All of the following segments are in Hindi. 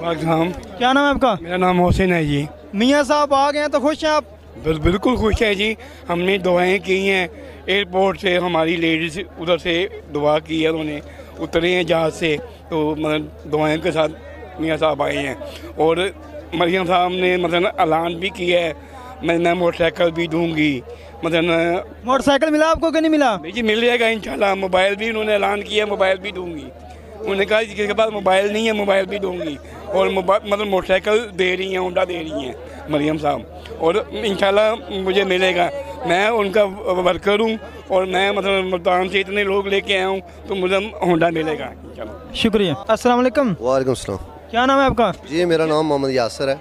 क्या नाम है आपका? मेरा नाम मोहसिन है जी। मियाँ साहब आ गए हैं तो खुश हैं आप? बिल, बिल्कुल खुश है जी। हमने दुआएँ की हैं। एयरपोर्ट से हमारी लेडीज़ उधर से दुआ की है उन्होंने। उतरे हैं जहाज़ से तो मतलब दुआएँ के साथ मियाँ साहब आए हैं। और मरियम साहब ने मतलब ऐलान भी किया है मैं मैं मोटरसाइकिल भी दूँगी। मतलब मोटरसाइकिल मिला आपको कि नहीं मिला? जी मिल जाएगा इंशाल्लाह। मोबाइल भी उन्होंने ऐलान किया मोबाइल भी दूँगी। उन्होंने कहा जिसके पास मोबाइल नहीं है मोबाइल भी दूँगी। और मतलब मोटरसाइकिल दे रही हैं होंडा दे रही हैं मरियम साहब। और इंशाल्लाह मुझे मिलेगा। मैं उनका वर्कर हूँ और मैं मतलब मुल्तान से इतने लोग लेके आया हूँ तो मुझे होंडा मिलेगा शुक्रिया। अस्सलाम वालेकुम। वालेकुम सलाम। क्या नाम है आपका? जी मेरा नाम मोहम्मद यासर है।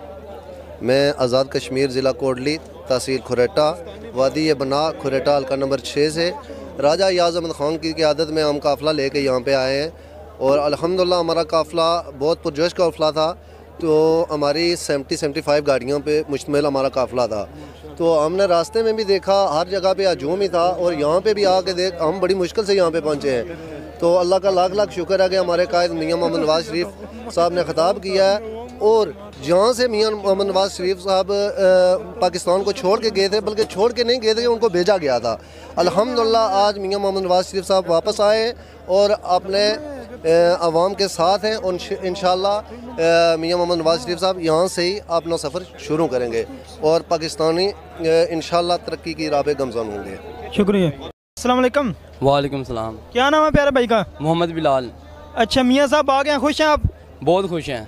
मैं आज़ाद कश्मीर ज़िला कोटली तहसील खुरेटा वादी बना खुरेटा हल्का नंबर छः से। राजा याज अहमद ख़ान की क़्यादत में हम काफ़िला लेके यहाँ पे आए हैं। और अल्हम्दुलिल्लाह, हमारा काफ़िला बहुत पुरजोश काफ़िला था। तो हमारी 70 75 गाड़ियों पे मुश्तमिल हमारा काफ़िला था। तो हमने रास्ते में भी देखा, हर जगह पे हजूम ही था और यहाँ पे भी आके देख, हम बड़ी मुश्किल से यहाँ पे पहुँचे हैं। तो अल्लाह का लाख लाख शुक्र है कि हमारे कायद मियाँ मोहम्मद नवाज़ शरीफ साहब ने ख़ताब किया है और जहाँ से मियाँ मोहम्मद नवाज़ शरीफ साहब पाकिस्तान को छोड़ के गए थे, बल्कि छोड़ के नहीं गए थे, उनको भेजा गया था। अल्हम्दुलिल्लाह, आज मियाँ मोहम्मद नवाज़ शरीफ साहब वापस आए और अपने आवाम के साथ हैं। और इन मियाँ मोहम्मद नवाज़ शरीफ साहब यहाँ से ही अपना सफ़र शुरू करेंगे और पाकिस्तानी इन तरक्की की राह पे गमजन होंगे। शुक्रिया। अस्सलाम वालेकुम। वालेकुम सलाम। क्या नाम है प्यारे भाई का? मोहम्मद बिलाल। अच्छा मियाँ साहब आ गए हैं खुश हैं आप? बहुत खुश हैं।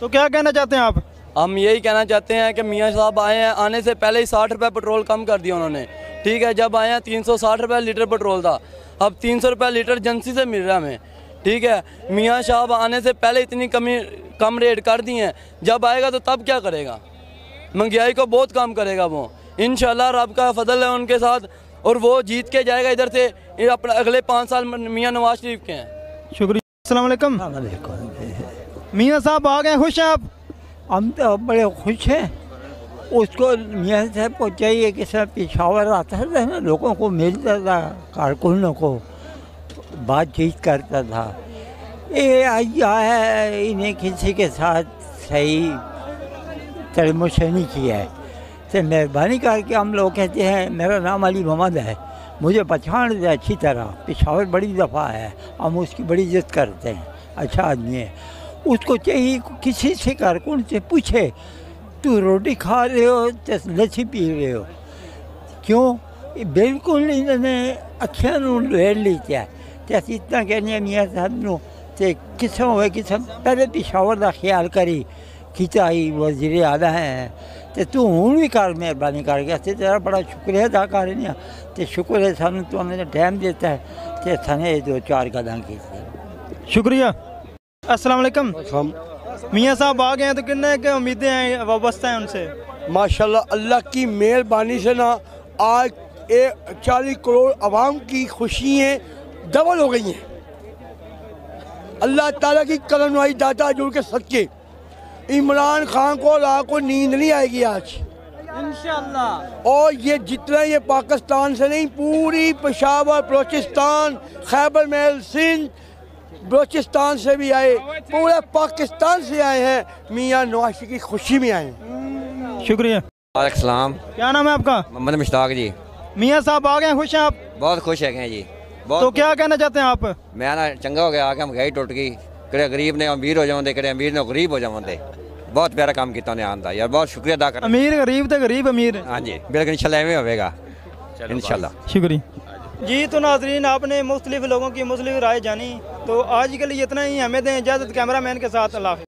तो क्या कहना चाहते हैं आप? हम यही कहना चाहते हैं कि मियाँ साहब आए हैं आने से पहले ही साठ रुपये पेट्रोल कम कर दिया उन्होंने। ठीक है जब आए हैं तीन सौ साठ रुपये लीटर पेट्रोल था। अब तीन सौ रुपये लीटर एजेंसी से मिल रहा है हमें। ठीक है? मियाँ साहब आने से पहले इतनी कमी कम रेट कर दी हैं। जब आएगा तो तब क्या करेगा? महँगाई को बहुत कम करेगा वो। इन रब का फजल है उनके साथ और वो जीत के जाएगा इधर से। ये अपने अगले पाँच साल मियाँ नवाज़ शरीफ के हैं। शुक्रिया। अस्सलाम मियाँ साहब आ गए खुश हैं आप? हम तो बड़े खुश हैं। उसको मियाँ साहब को चाहिए कि सब पिशावर आता ना लोगों को मिलता था कारकुनों को। बातचीत करता था। ये है, इन्हें किसी के साथ सही तलमुशे नहीं किया है। तो मेहरबानी करके हम लोग कहते हैं, मेरा नाम अली मोहम्मद है। मुझे पहचान दे अच्छी तरह। पिशावर बड़ी दफ़ा है। हम उसकी बड़ी इज़्ज़त करते हैं। अच्छा आदमी है। उसको चाहिए किसी से कारकुन से पूछे, तू रोटी खा रहे हो या लस्सी पी रहे हो? क्यों? बिल्कुल इन्होंने अखियाँ लेड़ ली तहसीतना कहने मियाँ साहब न तो किसम हुए किसम पहले पिशावर का ख्याल करी खिंचा ही वज़ीर है तो तू हूँ भी कर मेहरबानी करके असं तेरा बड़ा शुक्रिया अदा कर रहे तो शुक्र है सू तू हमें टाइम देता है तो सने दो चार कदम की शुक्रिया असलम मियाँ साहब आ गए हैं तो कितने के उम्मीदें हैं वाबस्ता हैं उनसे माशाल्लाह अल्लाह की मेहरबानी से ना आज चालीस करोड़ आवाम की खुशी है डबल हो गई हैं। अल्लाह ताला की करमवाई दाता जुड़ के सच्चे इमरान खान को रात को नींद नहीं आएगी आज। इंशाल्लाह और ये जितना ये पाकिस्तान से नहीं पूरी पेशावर बलोचिस्तान खैबर महल सिंध बलोचिस्तान से भी आए। पूरे पाकिस्तान से आए हैं। मियाँ नवाशी की खुशी में आए शुक्रिया। सलाम। क्या नाम है आपका? मोहम्मद मुश्ताक जी। मियाँ साहब आ गए खुश हैं आप? बहुत खुश है जी। तो क्या कहना चाहते हैं आप? मैं ना चंगा हो गया आके महँगाई टुट गई। कड़े गरीब ने अमीर हो जाते कड़े अमीर ने गरीब हो जाते बहुत प्यारा काम किया उन्हें आंदा यार बहुत शुक्रिया अदा कर अमीर गरीब तो गरीब अमीर। हाँ जी बिल्कुल इंशाल्लाह एवं होगा इंशाल्लाह। शुक्रिया। जी तो नाजरीन आपने मुख्तलिफ़ लोगों की मुख्तलिफ़ राय जानी। तो आज के लिए इतना ही हमें दें इजाज़त कैमरा मैन के साथ। अल्लाह।